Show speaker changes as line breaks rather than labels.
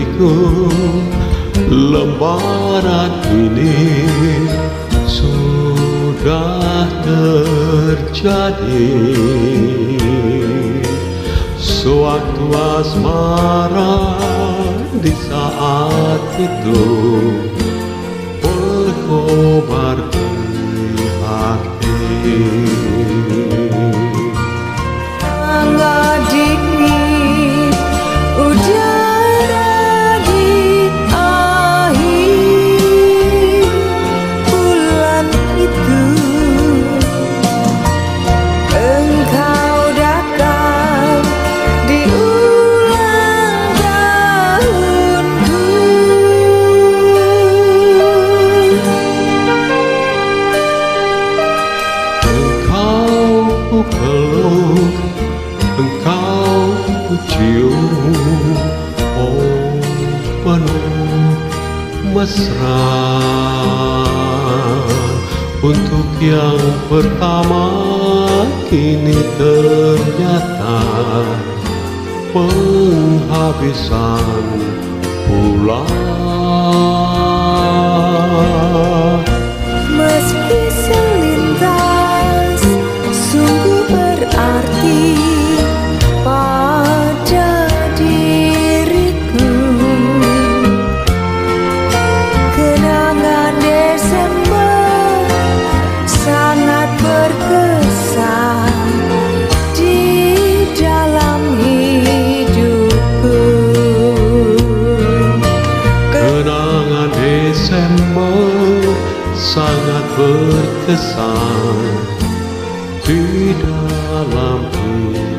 diriku Lembaran ini sudah terjadi. Suatu asmara di saat itu Oh penuh mesra. Untuk yang pertama Kini ternyata Penghabisan pula
berkesan di dalam
hidup.